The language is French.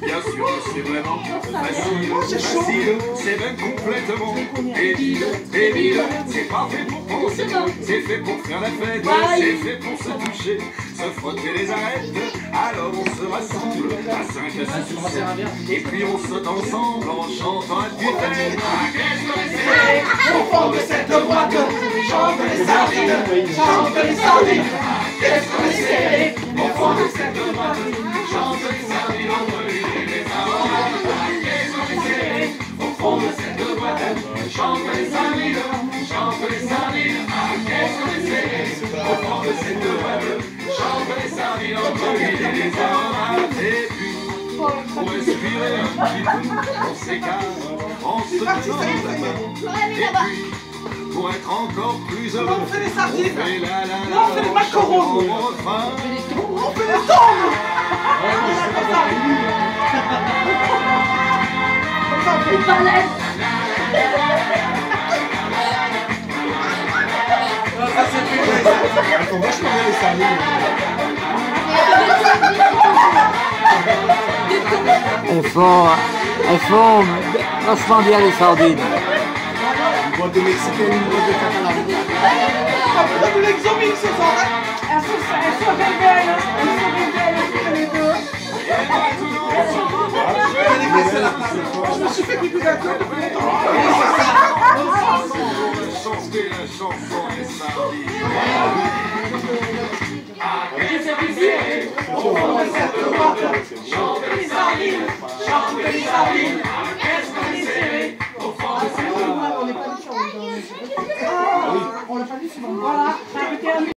Bien sûr, c'est vraiment facile, facile, c'est même complètement débile, débile. C'est pas fait pour penser, c'est fait pour faire la fête, c'est fait pour se toucher, se frotter les arêtes. Alors on se rassemble à 5 à 6 sur 7, et puis on saute ensemble en chantant à tue-tête. Qu'est-ce de cette boîte Chante les sardines, chante les sardines. Ah, on s'écarte en se main. Et puis, pour être encore plus heureux, on fait les sardines. on fait la la la, on fait les macarons. chante au refrain. On fait les tongs Les palettes Attends, moi je connais les sardines. Elles font, elles font vachement bien les sardines. De mexicaine, une hein. Elles sont, elles sont bien belles, hein. elles sont belles, toutes les deux. Je me suis fait d'un coup depuis longtemps. Chanter la chanson des sardines. Au fond de cette boîte, chante les sardines, chante les sardines. Voilà.